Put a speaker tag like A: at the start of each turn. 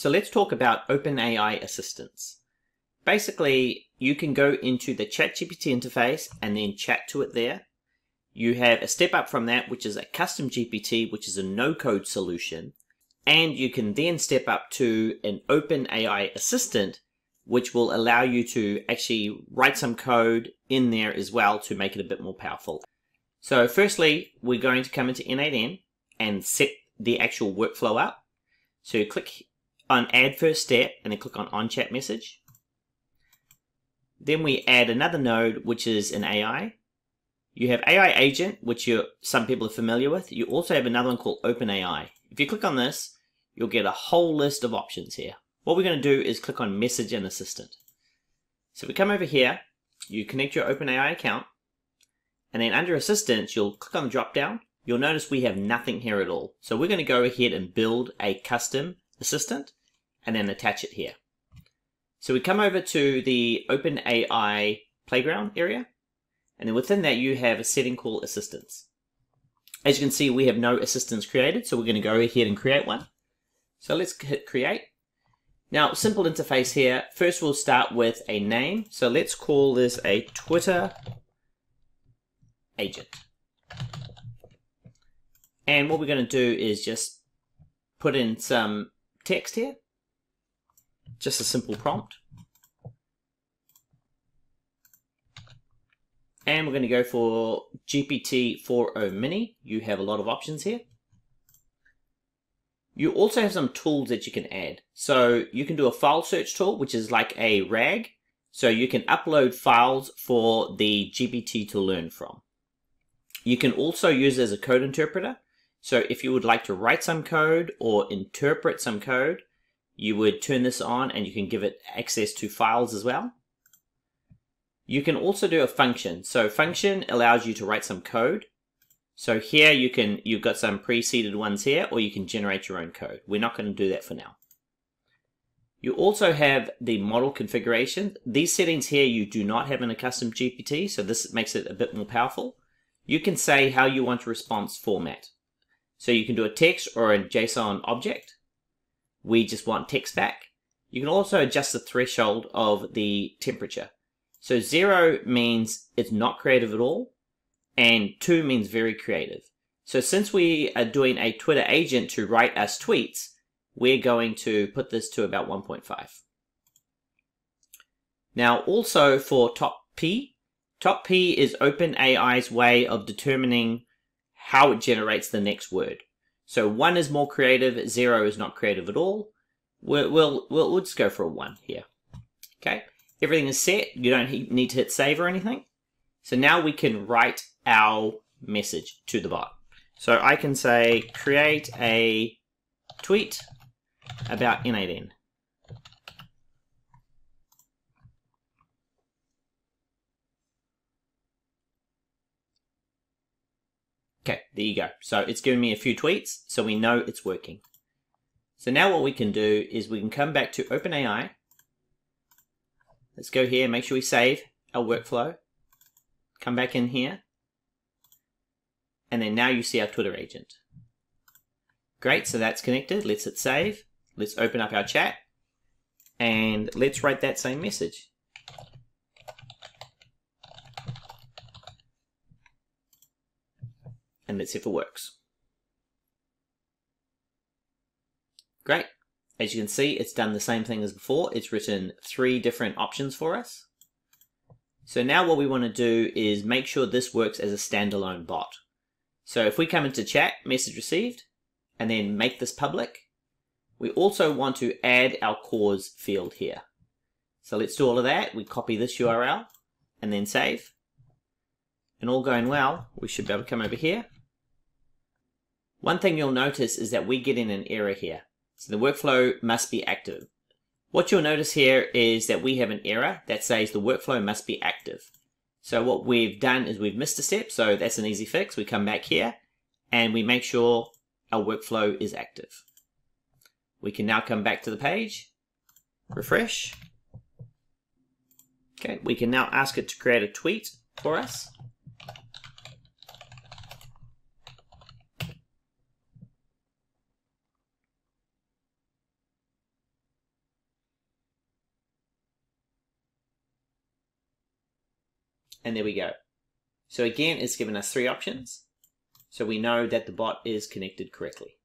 A: So let's talk about OpenAI assistants. Basically, you can go into the ChatGPT interface and then chat to it there. You have a step up from that, which is a custom GPT, which is a no-code solution. And you can then step up to an OpenAI assistant, which will allow you to actually write some code in there as well to make it a bit more powerful. So firstly, we're going to come into N8N and set the actual workflow up. So you click on add first step and then click on on chat message. Then we add another node, which is an AI. You have AI agent, which you some people are familiar with. You also have another one called OpenAI. If you click on this, you'll get a whole list of options here. What we're going to do is click on message and assistant. So we come over here, you connect your OpenAI account, and then under assistants, you'll click on the drop down. You'll notice we have nothing here at all. So we're going to go ahead and build a custom assistant and then attach it here. So we come over to the OpenAI playground area, and then within that you have a setting called assistants. As you can see, we have no assistants created, so we're going to go ahead and create one. So let's hit create. Now, simple interface here. First, we'll start with a name. So let's call this a Twitter agent. And what we're going to do is just put in some text here. Just a simple prompt. And we're going to go for GPT-4o Mini. You have a lot of options here. You also have some tools that you can add. So you can do a file search tool, which is like a RAG. So you can upload files for the GPT to learn from. You can also use as a code interpreter. So if you would like to write some code or interpret some code, you would turn this on and you can give it access to files as well. You can also do a function. So function allows you to write some code. So here you can, you've got some pre-seeded ones here, or you can generate your own code. We're not going to do that for now. You also have the model configuration. These settings here you do not have in a custom GPT, so this makes it a bit more powerful. You can say how you want your response format. So you can do a text or a JSON object we just want text back. You can also adjust the threshold of the temperature. So zero means it's not creative at all, and two means very creative. So since we are doing a Twitter agent to write us tweets, we're going to put this to about 1.5. Now also for top P, top P is OpenAI's way of determining how it generates the next word. So one is more creative, zero is not creative at all. We'll, we'll, we'll, just go for a one here. Okay, everything is set. You don't need to hit save or anything. So now we can write our message to the bot. So I can say, create a tweet about N8N. Okay, there you go. So it's giving me a few tweets, so we know it's working. So now what we can do is we can come back to OpenAI. Let's go here, make sure we save our workflow. Come back in here. And then now you see our Twitter agent. Great, so that's connected. Let's hit save. Let's open up our chat. And let's write that same message. And let's see if it works. Great. As you can see, it's done the same thing as before. It's written three different options for us. So now what we want to do is make sure this works as a standalone bot. So if we come into chat, message received, and then make this public, we also want to add our CORS field here. So let's do all of that. We copy this URL and then save. And all going well, we should be able to come over here one thing you'll notice is that we get in an error here. So the workflow must be active. What you'll notice here is that we have an error that says the workflow must be active. So what we've done is we've missed a step, so that's an easy fix. We come back here and we make sure our workflow is active. We can now come back to the page, refresh. Okay, we can now ask it to create a tweet for us. And there we go. So again, it's given us three options. So we know that the bot is connected correctly.